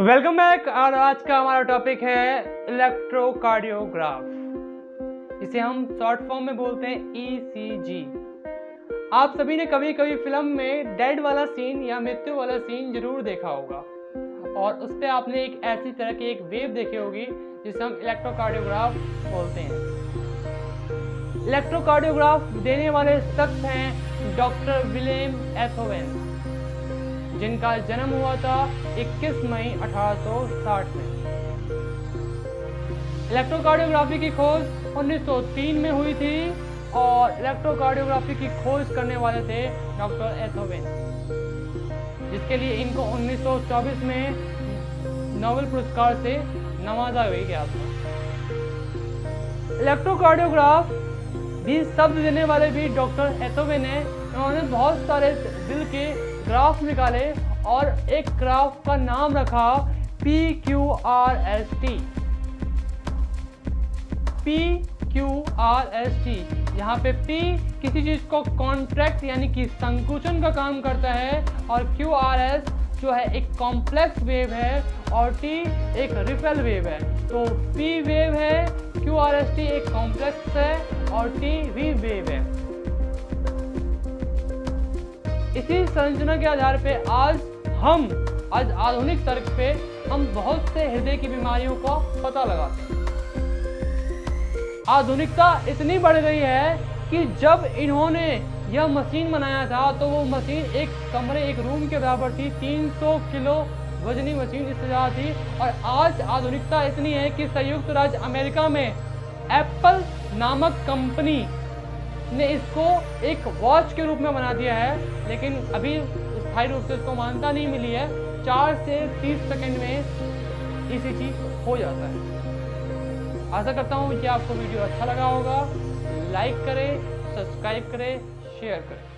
Welcome back और आज का हमारा टॉपिक है इलेक्ट्रोकार्डियोग्राफ इसे हम शॉर्ट फॉर्म में बोलते हैं ईसीजी आप सभी ने कभी कभी फ़िल्म में डेड वाला सीन या मृत्यु वाला सीन ज़रूर देखा होगा। और उस पर आपने एक ऐसी तरह की एक वेव देखी होगी, जिसे हम इलेक्ट्रोकार्डियोग्राफ बोलते हैं। इलेक्ट्रोकार्डियोग्राफ देने वाले शख्स हैं डॉक्टर विलियम एथोवेन जिनका जन्म हुआ था 21 मई 1860 में। इलेक्ट्रोकार्डियोग्राफी की खोज 1903 में हुई थी और इलेक्ट्रोकार्डियोग्राफी की खोज करने वाले थे डॉक्टर एथोवेन, जिसके लिए इनको 1924 में नोबेल पुरस्कार से नवाजा गया था। इलेक्ट्रोकार्डियोग्राफ भी शब्द देने वाले भी डॉक्टर एथोवेन है। उन्होंने बहुत सारे दिल के ग्राफ निकाले और एक ग्राफ का नाम रखा P Q R S T P Q R S T यहाँ पे P किसी चीज़ को कॉन्ट्रैक्ट यानी कि संकुचन का काम करता है और क्यू आर एस जो है एक कॉम्प्लेक्स वेव है और T एक रिपेल वेव है। तो P वेव है क्यू आर एस टी एक कॉम्प्लेक्स है और T भी वेव है। इसी संरचना के आधार पे आज हम, आज आधुनिक तर्क पे हम बहुत से हृदय की बीमारियों का पता लगाते हैं। आधुनिकता इतनी बढ़ गई है कि जब इन्होंने यह मशीन बनाया था तो वो मशीन एक कमरे, एक रूम के बराबर थी 300 किलो वजनी मशीन इससे ज़्यादा थी। और आज आधुनिकता इतनी है कि संयुक्त राज्य अमेरिका में एप्पल नामक कंपनी ने इसको एक वॉच के रूप में बना दिया है, लेकिन अभी स्थायी रूप से इसको मान्यता नहीं मिली है। चार से तीस सेकंड में इसी चीज़ हो जाता है। आशा करता हूँ कि आपको वीडियो अच्छा लगा होगा। लाइक करें, सब्सक्राइब करें, शेयर करें।